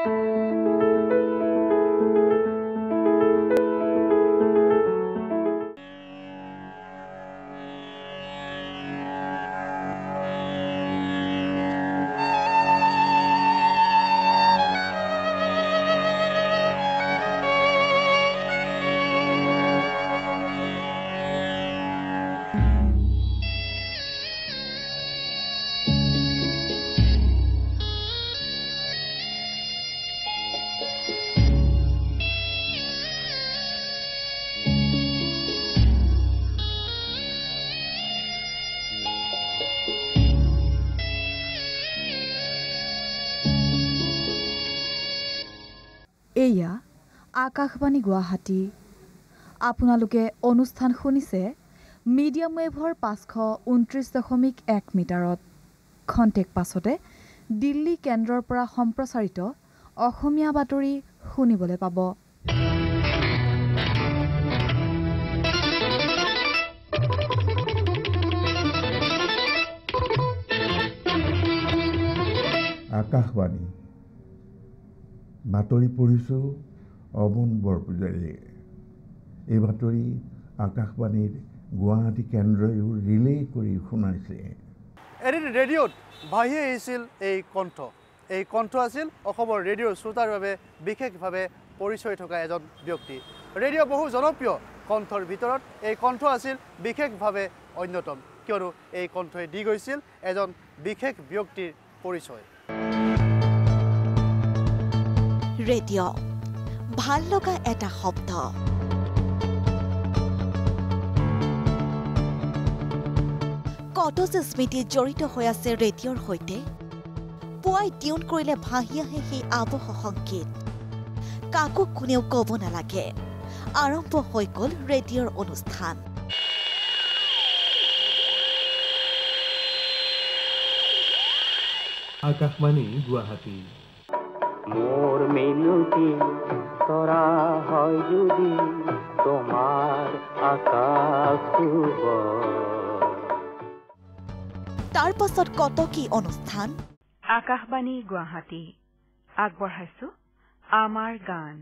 এয়া আকাশবাণী গুৱাহাটী। আপোনালোকে অনুষ্ঠান শুনিছে মিডিয়াম ৱেভৰ পাঁচশ ঊনত্ৰিছ দশমিক এক মিটাৰত। খন্তেক পাছতে দিল্লী কেন্দ্ৰৰ পৰা সম্প্ৰচাৰিত অসমীয়া বাতৰি শুনিবলৈ পাব। আকাশবাণী। বাতৰি পঢ়িছোঁ। অমন বৰপূজাৰীয়ে এই বাতৰি আকাশবাণীৰ গুৱাহাটী কেন্দ্ৰইও ৰিলে কৰি শুনাইছে। এদিন ৰেডিঅ'ত ভাহি আহিছিল এই কণ্ঠ। এই কণ্ঠ আছিল অসমৰ ৰেডিঅ'ৰ শ্ৰোতাৰ বাবে বিশেষভাৱে পৰিচয় থকা এজন ব্যক্তি। ৰেডিঅ' বহু জনপ্ৰিয় কণ্ঠৰ ভিতৰত এই কণ্ঠ আছিল বিশেষভাৱে অন্যতম কিয়নো এই কণ্ঠই দি গৈছিল এজন বিশেষ ব্যক্তিৰ পৰিচয়। ৰেডিঅ' ভাল লগা এটা শব্দ। কত যে স্মৃতি জড়িত হৈ আছে ৰেডিঅ'ৰ সৈতে। পুৱাই টিউন কৰিলে ভাহি আহে সেই আৱহ সংগীত। কাকো কোনেও ক'ব নালাগে। আৰম্ভ হৈ গ'ল ৰেডিঅ'ৰ অনুষ্ঠান। আকাশবাণী গুৱাহাটী। মোৰ মিনতি তোৰা হয় যদি তোমাৰ আকাশ তাৰ পাছত কত কি অনুষ্ঠান? আকাশবাণী গুৱাহাটী। আগবঢ়াইছো আমাৰ গান।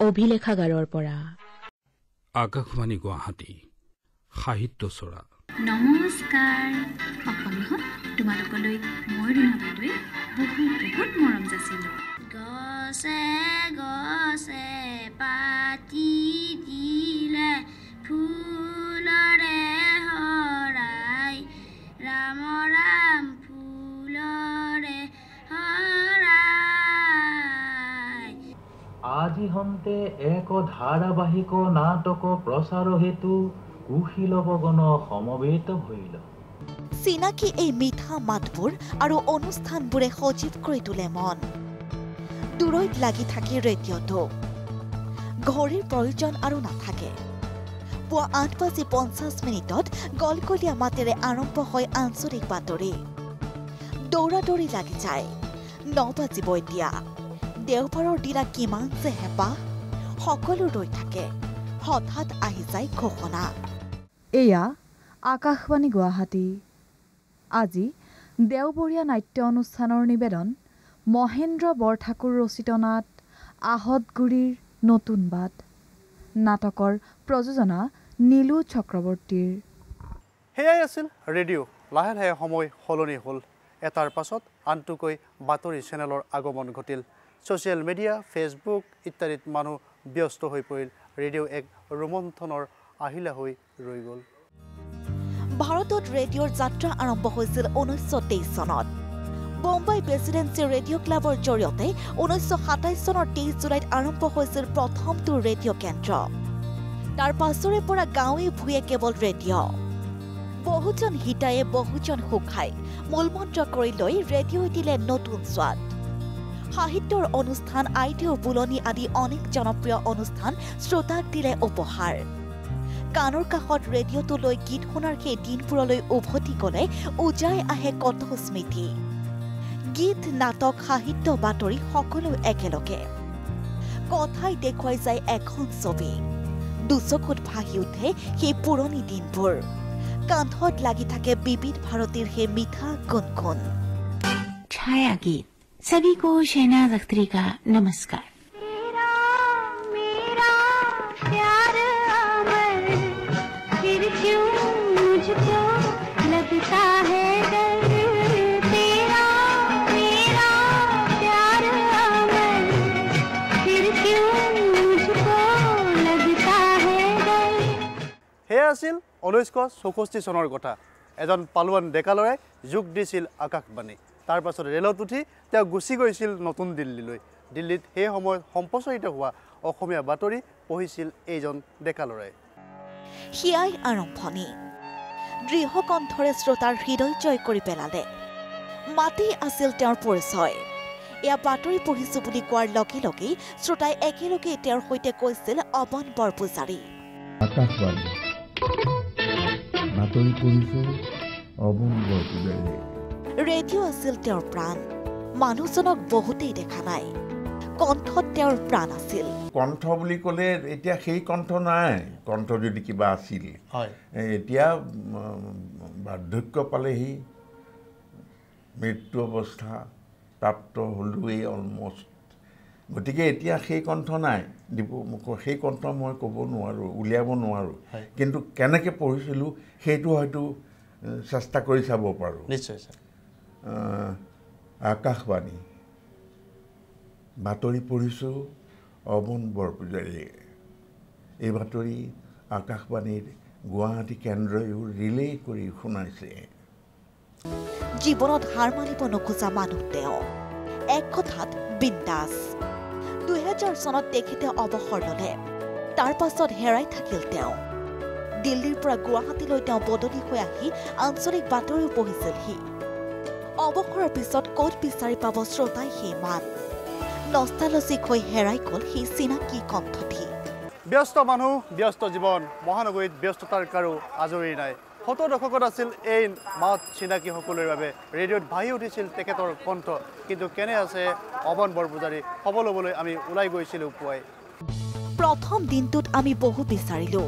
অভিলেখাগাৰৰ পৰা। আকাশবাণী গুৱাহাটী সাহিত্য চৰা। নমস্কাৰ তোমালোকলৈ মই ৰীণা বাইদেৱে বহুত বহুত মৰম যাচিলোঁ। গছে গছে পাতি দিলে ফুলৰে হৰাই ৰাম ৰাম ফুলৰে হৰাই আজি হন্তে এক ধাৰাবাহিক নাটক প্ৰচাৰ হেতু কুশীলৱগণ সমবেত ভৈল চিনাকি এই মিঠা মাতবোৰ আৰু অনুষ্ঠানবোৰে সজীৱ কৰি তোলে মন। দূৰৈত লাগি থাকে ৰেডিঅ'টো। ঘড়ীৰ প্ৰয়োজন আৰু নাথাকে। পুৱা আঠ বাজি পঞ্চাছ মিনিটত গলগলীয়া মাতেৰে আৰম্ভ হয় আঞ্চলিক বাতৰি। দৌৰা দৌৰি লাগি যায়। ন বাজিব এতিয়া। দেওবাৰৰ দিনা কিমান যে হেঁপাহ। সকলো ৰৈ থাকে। হঠাৎ আহি যায় ঘোষণা। এয়া আকাশবাণী গুৱাহাটী। আজি দেওবৰীয়া নাট্য অনুষ্ঠানৰ নিবেদন মহেন্দ্ৰ বৰঠাকুৰ ৰচিত নাট আহতগুৰিৰ নতুন বাট। নাটকৰ প্ৰযোজনা নীলু চক্ৰৱৰ্তীৰ। সেয়াই আছিল ৰেডিঅ' লাহে লাহে সময় সলনি হ'ল। এটাৰ পাছত আনটোকৈ বাতৰি চেনেলৰ আগমন ঘটিল। ছ'চিয়েল মিডিয়া ফেচবুক ইত্যাদিত মানুহ ব্যস্ত হৈ পৰিল। ৰেডিঅ' এক ৰোমন্থনৰ আহিলা হৈ ৰৈ গ'ল। ভাৰতত ৰেডিঅ'ৰ যাত্ৰা আৰম্ভ হৈছিল ঊনৈছশ তেইছ চনত। বোম্বাই প্ৰেচিডেঞ্চি ৰেডিঅ' ক্লাবৰ জৰিয়তে ঊনৈছশ সাতাইছ চনৰ তেইছ জুলাইত আৰম্ভ হৈছিল প্ৰথমটো ৰেডিঅ' কেন্দ্ৰ। তাৰ পাছৰে পৰা গাঁৱে ভূঞে কেৱল ৰেডিঅ' বহুজন হিতায়ে বহুজন সুখাই মূলমন্ত্ৰ কৰি লৈ ৰেডিঅ'ই দিলে নতুন স্বাদ। সাহিত্যৰ অনুষ্ঠান আইডিঅ' বুলনি আদি অনেক জনপ্ৰিয় অনুষ্ঠান শ্ৰোতাক দিলে উপহাৰ। কাণৰ কাষত ৰেডিঅ'টো লৈ গীত শুনাৰ সেই দিনবোৰলৈ উভতি গ'লে উজাই আহে কত স্মৃতি গীত নাটক সাহিত্য বাতৰি সকলো একেলগে। কথাই দেখুৱাই যায় এখন ছবি। দুচকুত ভাহি উঠে সেই পুৰণি দিনবোৰ। কান্ধত লাগি থাকে বিবিধ ভাৰতীৰ সেই মিঠা গুণগুণ। ছবি কো সেনা নমস্কাৰ। ঊনৈছশ চৌষষ্ঠি চনৰ কথা। এজন পালোৱান ডেকা ল'ৰাই যোগ দিছিল আকাশবাণী। তাৰ পাছত ৰেলত উঠি তেওঁ গুচি গৈছিল নতুন দিল্লীলৈ। দিল্লীত সেই সময়ত সম্প্ৰচাৰিত হোৱা অসমীয়া বাতৰি পঢ়িছিল এইজন ডেকা ল'ৰাই। সিয়াই আৰম্ভণি। দৃঢ় কণ্ঠৰে শ্ৰোতাৰ হৃদয় জয় কৰি পেলালে। মাতেই আছিল তেওঁৰ পৰিচয়। এয়া বাতৰি পঢ়িছো বুলি কোৱাৰ লগে লগেই শ্ৰোতাই একেলগে তেওঁৰ সৈতে কৈছিল অৱন বৰপূজাৰী। অৱন বৰপূজাৰীয়ে ৰেডিঅ' আছিল তেওঁৰ প্ৰাণ। মানুহজনক বহুতেই দেখা নাই। কণ্ঠত তেওঁৰ প্ৰাণ আছিল। কণ্ঠ বুলি ক'লে এতিয়া সেই কণ্ঠ নাই। কণ্ঠ যদি কিবা আছিল। এতিয়া বাৰ্ধক্য পালেহি। মৃত্যু অৱস্থা প্ৰাপ্ত হ'লোৱেই অলমষ্ট গতিকে এতিয়া সেই কণ্ঠ নাই। দিব মোক- সেই কণ্ঠ মই ক'ব নোৱাৰোঁ উলিয়াব নোৱাৰোঁ। কিন্তু কেনেকৈ পঢ়িছিলোঁ সেইটো হয়তো চেষ্টা কৰি চাব পাৰোঁ। নিশ্চয় আকাশবাণী। বাতৰি পঢ়িছোঁ অৱন বৰপূজাৰীয়ে। এই বাতৰি আকাশবাণীৰ গুৱাহাটী কেন্দ্ৰইও ৰিলে কৰি শুনাইছে। জীৱনত হাৰ মানিব নোখোজা মানুহ তেওঁ। এক কথাত বিন্দাস। দুহেজাৰ চনত তেখেতে অৱসৰ ল'লে তাৰ পাছত হেৰাই থাকিল তেওঁ। দিল্লীৰ পৰা গুৱাহাটীলৈ তেওঁ বদলি হৈ আহি আঞ্চলিক বাতৰিও পঢ়িছিলহি অৱসৰৰ পিছত ক'ত বিচাৰি পাব শ্ৰোতাই সেই মান নষ্টালজিক হৈ হেৰাই গ'ল সেই চিনাকি কণ্ঠটি। ব্যস্ত মানুহ ব্যস্ত জীৱন মহানগৰীত ব্যস্ততাৰ কাৰো আজৰি নাই। সত্তৰ দশকত আছিল এই মাত চিনাকি সকলোৰে বাবে ৰেডিঅ'ত ভাহি উঠিছিল তেখেতৰ কণ্ঠ। কিন্তু কেনে আছে অৱন বৰপূজাৰী? খবৰ ল'বলৈ আমি ওলাই গৈছিলোঁ পুৱাই। প্ৰথম দিনটোত আমি বহু বিচাৰিলো।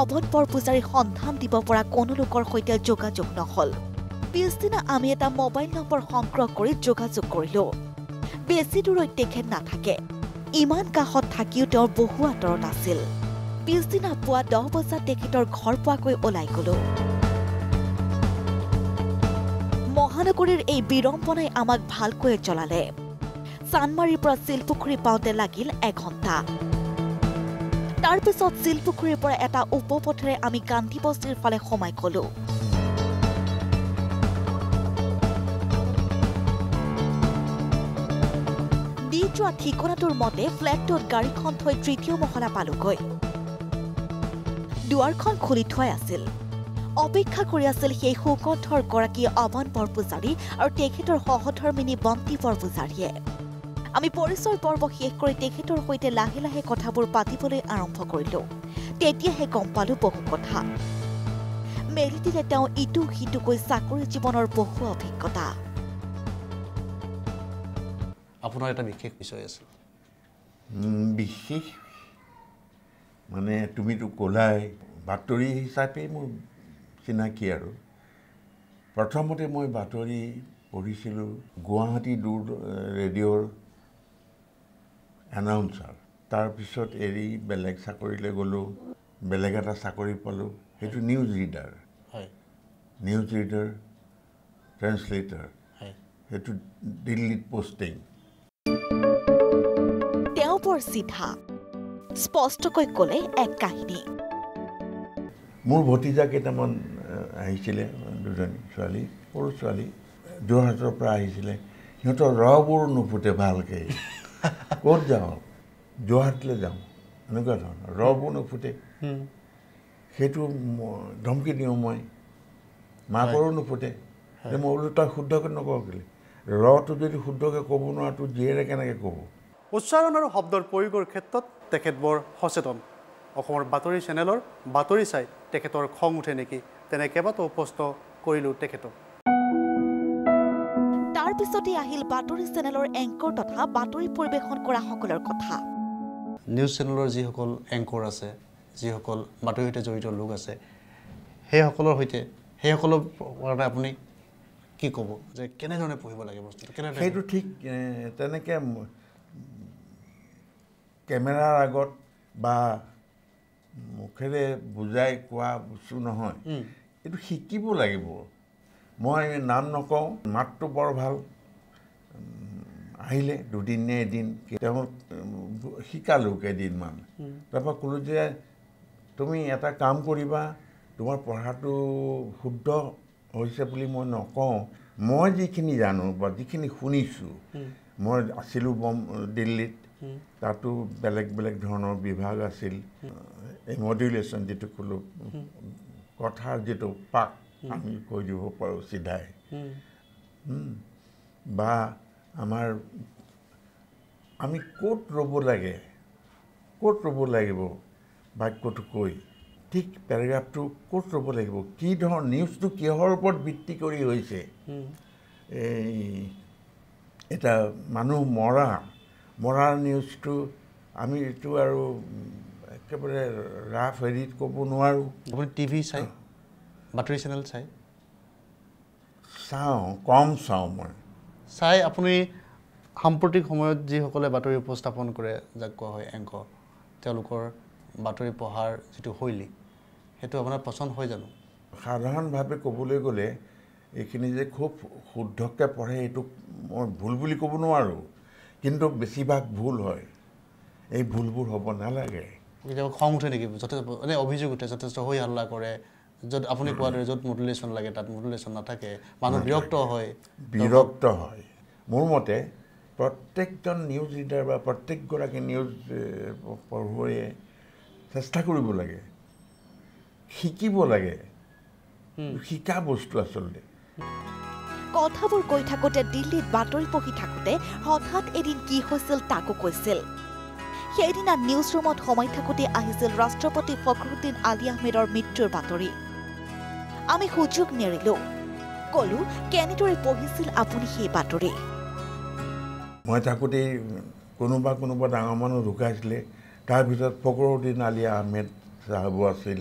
অৱধ বৰপূজাৰীৰ সন্ধান দিব পৰা কোনো লোকৰ সৈতে যোগাযোগ নহল। পিছদিনা আমি এটা মোবাইল নম্বৰ সংগ্ৰহ কৰি যোগাযোগ কৰিলো। বেছি দূৰৈত তেখেত নাথাকে। ইমান কাষত থাকিও তেওঁৰ বহু আঁতৰত আছিল। পিছদিনা পুৱা দহ বজাত তেখেতৰ ঘৰ পোৱাকৈ ওলাই গলো। মহানগৰীৰ এই বিড়ম্বনাই আমাক ভালকৈয়ে জ্বলালে। চানমাৰীৰ পৰা শিলপুখুৰী পাওঁতে লাগিল এঘণ্টা। তাৰ পিছত শিলপুখুৰীৰ পৰা এটা উপপথেৰে আমি গান্ধী বস্তিৰ ফালে সোমাই গলো। দি যোৱা ঠিকনাটোৰ মতে ফ্লেটটোত গাড়ীখন থৈ তৃতীয় মহলা পালোগৈ। দুৱাৰখন খুলি থোৱাই আছিল। অপেক্ষা কৰি আছিল সেই সুকণ্ঠৰ গৰাকী অৱন বৰপূজাৰী আৰু তেখেতৰ সহধৰ্মিনী বন্তি বৰপূজাৰীয়ে। আমি পৰিচয় পৰ্ব শেষ কৰি তেখেতৰ সৈতে লাহে লাহে কথাবোৰ পাতিবলৈ আৰম্ভ কৰিলো। তেতিয়াহে গম পালো বহু কথা। মেলি দিলে তেওঁ ইটো সিটোকৈ চাকৰি জীৱনৰ বহু অভিজ্ঞতা। আপোনাৰ এটা বিশেষ বিষয় আছিল উম, বিশেষ? মানে তুমিতো ক'লাই। বাতৰি হিচাপে মোৰ চিনাকি আৰু। প্ৰথমতে মই বাতৰি পঢ়িছিলোঁ গুৱাহাটী দূৰ ৰেডিঅ'ৰ এনাউন্সাৰ। তাৰপিছত এৰি বেলেগ চাকৰিলৈ গ'লোঁ বেলেগ এটা চাকৰি পালোঁ সেইটো নিউজ ৰিডাৰ। হয়। News reader translator. হয়। সেইটো দিল্লীত পষ্টিং। তেওঁ বৰ চিধা। স্পষ্টকৈ ক'লে এক কাহিনী। মোৰ ভতিজা কেইটামান আহ, আহিছিলে দুজনী ছোৱালী সৰু ছোৱালী যোৰহাটৰ পৰা আহিছিলে। সিহঁতৰ ৰবোৰ নুফুটে ভালকৈ। ক'ত যাওঁ? যোৰহাটলৈ যাওঁ। এনেকুৱা ধৰণৰ। ৰবোৰ নুফুটে। সেইটো ধমকি দিওঁ মই। মাকৰো নুফুটে। মই বোলো তই শুদ্ধকৈ নকওঁ কেলৈ? ৰটো যদি শুদ্ধকৈ ক'ব নোৱাৰ তোৰ জীয়েৰে কেনেকৈ ক'ব? উচ্চাৰণ আৰু শব্দৰ প্ৰয়োগৰ ক্ষেত্ৰত তেখেত বৰ সচেতন। অসমৰ বাতৰি চেনেলৰ বাতৰি চাই তেখেতৰ খং উঠে নেকি? তেনে কেইবাটাও প্ৰশ্ন কৰিলোঁ তেখেতক। তাৰ পিছতে আহিল বাতৰি চেনেলৰ এংকৰ তথা বাতৰি পৰিৱেশন কৰা সকলৰ কথা। নিউজ চেনেলৰ যিসকল এংকৰ আছে যিসকল বাতৰিৰ সৈতে জড়িত লোক আছে সেইসকলৰ সৈতে সেইসকলৰ কাৰণে আপুনি কি ক'ব? যে কেনেধৰণে পঢ়িব লাগে বস্তুটো? কেনেধৰণে সেইটো ঠিক তেনেকৈ কেমেৰাৰ আগত বা মুখেৰে বুজাই কোৱা বস্তু নহয়। এইটো শিকিব লাগিব। মই নাম নকওঁ মাতটো বৰ ভাল। আহিলে দুদিন নে এদিন তেওঁ শিকালোঁ কেইদিনমান। তাৰপৰা ক'লোঁ যে তুমি এটা কাম কৰিবা তোমাৰ পঢ়াটো শুদ্ধ হৈছে বুলি মই নকওঁ। মই যিখিনি জানো বা যিখিনি শুনিছোঁ মই আছিলোঁ বম দিল্লীত। তাতো বেলেগ বেলেগ ধৰণৰ বিভাগ আছিল। এই মডুলেশ্যন যিটো ক'লোঁ কথাৰ যিটো পাক আমি কৈ দিব পাৰোঁ চিধাই। বা আমাৰ আমি ক'ত ৰ'ব লাগে ক'ত ৰ'ব লাগিব বাক্যটো কৈ ঠিক পেৰাগ্ৰাফটো ক'ত ৰ'ব লাগিব কি ধৰণৰ নিউজটো কিহৰ ওপৰত ভিত্তি কৰি হৈছে? এই এটা মানুহ মৰা মৰাৰ নিউজটো আমি এইটো আৰু একেবাৰে ৰাফ হেৰিত ক'ব নোৱাৰোঁ। আপুনি টিভি চাই বাতৰি চেনেল চাই? চাওঁ কম চাওঁ মই। চাই আপুনি সাম্প্ৰতিক সময়ত যিসকলে বাতৰি উপস্থাপন কৰে যাক কোৱা হয় এংকৰ তেওঁলোকৰ বাতৰি পঢ়াৰ যিটো শৈলী সেইটো আপোনাৰ পচন্দ হয় জানো? সাধাৰণভাৱে ক'বলৈ গ'লে এইখিনি যে খুব শুদ্ধকৈ পঢ়ে এইটো মই ভুল বুলি ক'ব নোৱাৰোঁ। কিন্তু বেছিভাগ ভুল হয়। এই ভুলবোৰ হ'ব নালাগে। কেতিয়াবা খং উঠে নেকি? যথেষ্ট এনে অভিযোগ উঠে যথেষ্ট হৈ হাল্লা কৰে য'ত আপুনি কোৱাৰ দৰে য'ত মডুলেশ্যন লাগে তাত মডুলেশ্যন নাথাকে মানুহ বিৰক্ত হয়। বিৰক্ত হয়। মোৰ মতে প্ৰত্যেকজন নিউজ ৰিডাৰ বা প্ৰত্যেকগৰাকী নিউজ পঢ়ুৱৈয়ে চেষ্টা কৰিব লাগে। শিকিব লাগে। শিকা বস্তু আচলতে। কথাবোৰ কৈ থাকোঁতে দিল্লীত বাতৰি পঢ়ি থাকোঁতে হঠাৎ এদিন কি হৈছিল তাকো কৈছিল। সেইদিনা নিউজ ৰুমত সোমাই থাকোঁতে আহিছিল ৰাষ্ট্ৰপতি ফখৰুদ্দিন আলী আহমেদৰ মৃত্যুৰ বাতৰি। আমি সুযোগ নেৰিলো। কলো কেনেদৰে পঢ়িছিল আপুনি সেই বাতৰি? মই থাকোঁতেই কোনোবা কোনোবা ডাঙৰ মানুহ ঢুকাইছিলে। তাৰ ভিতৰত ফকৰুদ্দিন আলী আহমেদ চাহাবো আছিল।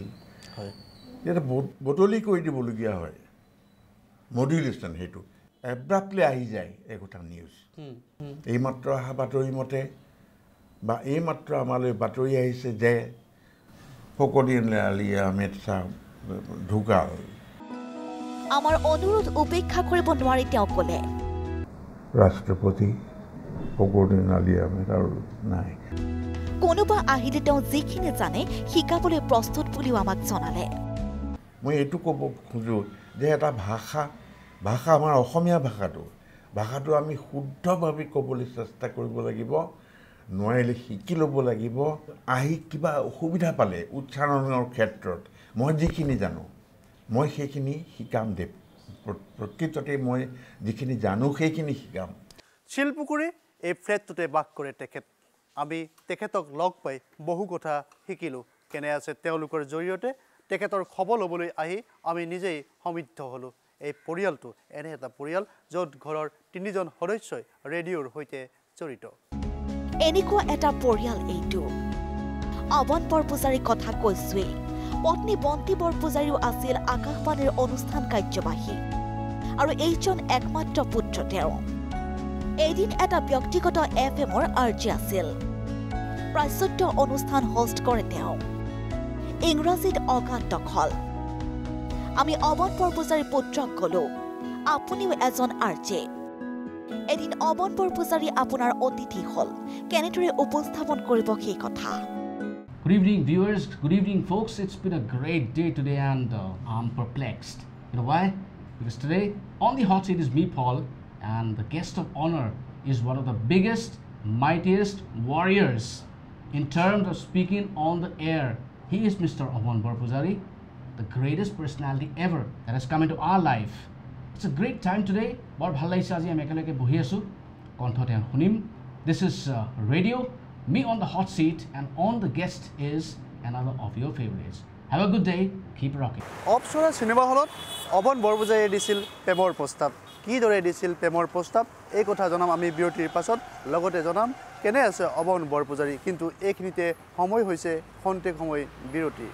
হয়। ইয়াতে বদলি কৰি দিবলগীয়া হয়। মডুলেশ্যন সেইটো। এব্ৰাপ্টলি আহি যায় একোটা নিউজ এইমাত্ৰ অহা বাতৰি মতে বা এইমাত্ৰ আমালৈ বাতৰি আহিছে যে ফকৰুদ্দিন আলী আহমেদ চাহ ঢুকাল। আমাৰ অনুৰোধ উপেক্ষা কৰিব নোৱাৰি তেওঁ ক'লে। ৰাষ্ট্ৰপতি ফকৰুদ্দিন আলী আহমেদ আৰু নাই। কোনোবা আহিলে তেওঁ যিখিনি জানে শিকাবলৈ প্ৰস্তুত বুলিও আমাক জনালে। মই এইটো ক'ব খোজোঁ যে এটা ভাষা ভাষা আমাৰ অসমীয়া ভাষাটো। ভাষাটো আমি শুদ্ধভাৱে ক'বলৈ চেষ্টা কৰিব লাগিব। নোৱাৰিলে শিকি ল'ব লাগিব আহি কিবা অসুবিধা পালে উচ্চাৰণৰ ক্ষেত্ৰত মই যিখিনি জানো মই সেইখিনি শিকাম প্ৰ- প্ৰকৃততে মই যিখিনি জানো সেইখিনি শিকাম। শিলপুখুৰী এই ফ্লেটটোতে বাস কৰে তেখেত। আমি তেখেতক লগ পাই বহু কথা শিকিলোঁ কেনে আছে তেওঁলোকৰ জৰিয়তে তেখেতৰ খবৰ ল'বলৈ আহি আমি নিজেই সমৃদ্ধ হ'লোঁ। এই পৰিয়ালটো এনে এটা পৰিয়াল য'ত ঘৰৰ তিনিজন সদস্যই ৰেডিঅ'ৰ সৈতে জড়িত। এনেকুৱা এটা পৰিয়াল এইটো। অৱন বৰপূজাৰীৰ কথা কৈছোৱেই। পত্নী বন্তি বৰপূজাৰীও আছিল আকাশবাণীৰ অনুষ্ঠান কাৰ্যবাহী। আৰু এইজন একমাত্ৰ পুত্ৰ তেওঁ। এদিন এটা ব্যক্তিগত এফ এমৰ আৰ্জি আছিল। প্ৰাচ্যত্য অনুষ্ঠান হোষ্ট কৰে তেওঁ। ইংৰাজীত অগাধ দখল। আমি অৱন বৰপূজাৰীৰ পুত্ৰক ক'লো আপুনিও এজন আৰ্জে। এদিন অৱন বৰপূজাৰী আপোনাৰ অতিথি হ'ল কেনেদৰে উপস্থাপন কৰিব সেই কথা Good evening, viewers. Good evening, folks. It's been a great day today, and uh, I'm perplexed. You know why? Because today on the hot seat is me, Paul, and the guest of honor is one of the biggest, mightiest warriors in terms of speaking on the air. He is Mr. Avan Barpuzari, the greatest personality ever that has come into our life. It's a great time today. বৰ ভাল লাগিছে আজি আমি একেলগে বহি আছোঁ। কণ্ঠ তেওঁ শুনিম this is radio' me on the hot seat and on the guest is another of your favourites have a good day keep rocking Apsara cinema হলত অৱন বৰপূজাৰীয়ে দিছিল প্ৰেমৰ প্ৰস্তাৱ। কিদৰে দিছিল প্ৰেমৰ প্ৰস্তাৱ? এই কথা জনাম আমি বিৰতিৰ পাছত। লগতে জনাম কেনে আছে অৱন বৰপূজাৰী? কিন্তু এইখিনিতে সময় হৈছে খন্তেক সময় বিৰতি।